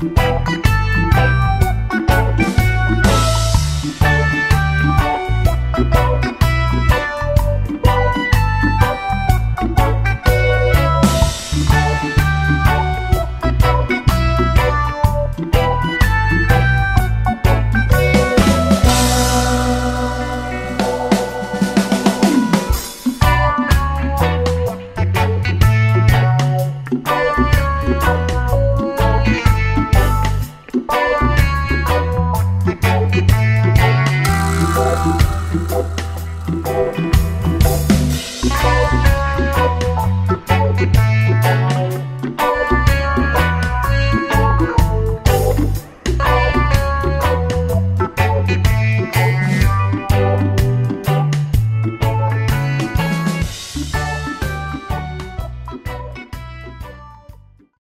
Música